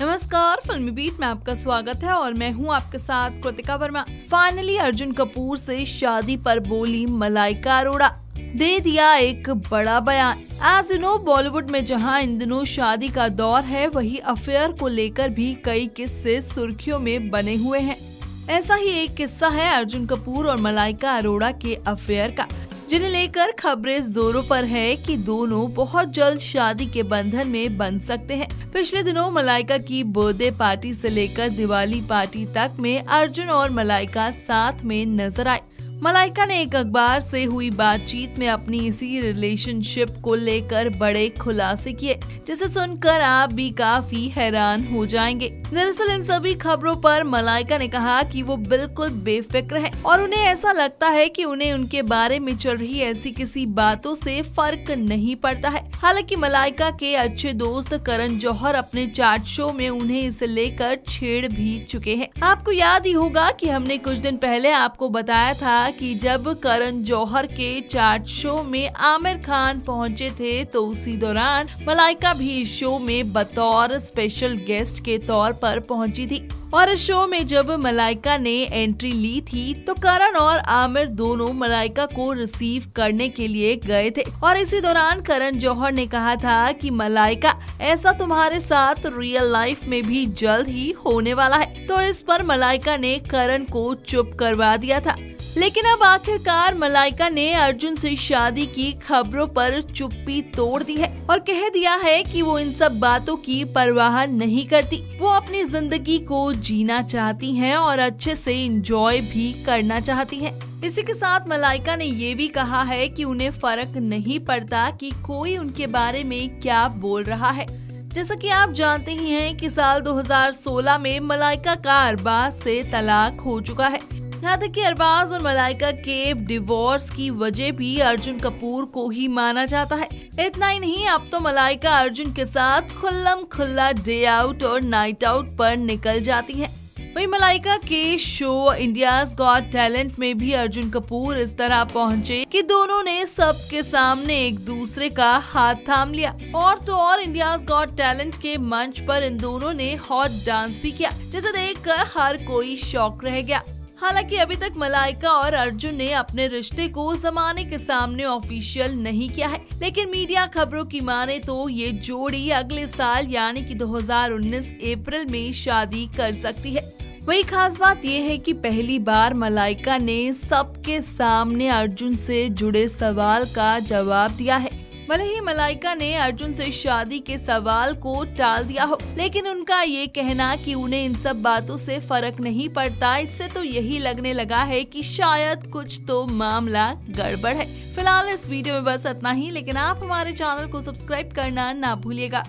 नमस्कार, फिल्मी बीट में आपका स्वागत है और मैं हूँ आपके साथ कृतिका वर्मा। फाइनली अर्जुन कपूर से शादी पर बोली मलाइका अरोड़ा। दे दिया एक बड़ा बयान। एज यू नो बॉलीवुड में जहाँ इन दिनों शादी का दौर है, वही अफेयर को लेकर भी कई किस्से सुर्खियों में बने हुए हैं। ऐसा ही एक किस्सा है अर्जुन कपूर और मलाइका अरोड़ा के अफेयर का। जिन्हें लेकर खबरें जोरों पर है कि दोनों बहुत जल्द शादी के बंधन में बन सकते हैं। पिछले दिनों मलाइका की बर्थडे पार्टी से लेकर दिवाली पार्टी तक में अर्जुन और मलाइका साथ में नज़र आए। मलाइका ने एक अखबार से हुई बातचीत में अपनी इसी रिलेशनशिप को लेकर बड़े खुलासे किए, जिसे सुनकर आप भी काफ़ी हैरान हो जाएँगे। दरअसल, इन सभी खबरों पर मलाइका ने कहा कि वो बिल्कुल बेफिक्र है और उन्हें ऐसा लगता है कि उन्हें उनके बारे में चल रही ऐसी किसी बातों से फ़र्क नहीं पड़ता है। हालाँकि मलाइका के अच्छे दोस्त करण जौहर अपने चार्ट शो में उन्हें इसे लेकर छेड़ भी चुके हैं। आपको याद ही होगा कि हमने कुछ दिन पहले आपको बताया था कि जब करण जौहर के चार्ट शो में आमिर खान पहुँचे थे तो उसी दौरान मलाइका भी शो में बतौर स्पेशल गेस्ट के तौर पर पहुँची थी। और इस शो में जब मलाइका ने एंट्री ली थी तो करण और आमिर दोनों मलाइका को रिसीव करने के लिए गए थे। और इसी दौरान करण जौहर ने कहा था कि मलाइका, ऐसा तुम्हारे साथ रियल लाइफ में भी जल्द ही होने वाला है। तो इस पर मलाइका ने करण को चुप करवा दिया था। लेकिन अब आखिरकार मलाइका ने अर्जुन से शादी की खबरों पर चुप्पी तोड़ दी है और कह दिया है कि वो इन सब बातों की परवाह नहीं करती। वो अपनी ज़िंदगी को जीना चाहती हैं और अच्छे से इंजॉय भी करना चाहती हैं। इसी के साथ मलाइका ने ये भी कहा है कि उन्हें फ़र्क नहीं पड़ता कि कोई उनके बारे में क्या बोल रहा है। जैसा कि आप जानते ही हैं कि साल 2016 में मलाइका का अरबाज से तलाक हो चुका है। यहाँ तक कि अरबाज और मलाइका के डिवोर्स की वजह भी अर्जुन कपूर को ही माना जाता है। इतना ही नहीं, अब तो मलाइका अर्जुन के साथ खुल्लम खुल्ला डे आउट और नाइट आउट पर निकल जाती है। वही मलाइका के शो इंडियाज गॉड टैलेंट में भी अर्जुन कपूर इस तरह पहुँचे कि दोनों ने सबके सामने एक दूसरे का हाथ थाम लिया। और तो और इंडियाज गॉड टैलेंट के मंच पर इन दोनों ने हॉट डांस भी किया, जिसे देखकर हर कोई शौक रह गया। हालाँकि अभी तक मलाइका और अर्जुन ने अपने रिश्ते को जमाने के सामने ऑफिशियल नहीं किया है। लेकिन मीडिया खबरों की माने तो ये जोड़ी अगले साल, यानी कि 2019 अप्रैल में शादी कर सकती है। वही खास बात यह है कि पहली बार मलाइका ने सबके सामने अर्जुन से जुड़े सवाल का जवाब दिया है। भले ही मलाइका ने अर्जुन से शादी के सवाल को टाल दिया हो, लेकिन उनका ये कहना कि उन्हें इन सब बातों से फ़र्क नहीं पड़ता, इससे तो यही लगने लगा है कि शायद कुछ तो मामला गड़बड़ है। फ़िलहाल इस वीडियो में बस इतना ही, लेकिन आप हमारे चैनल को सब्सक्राइब करना ना भूलिएगा।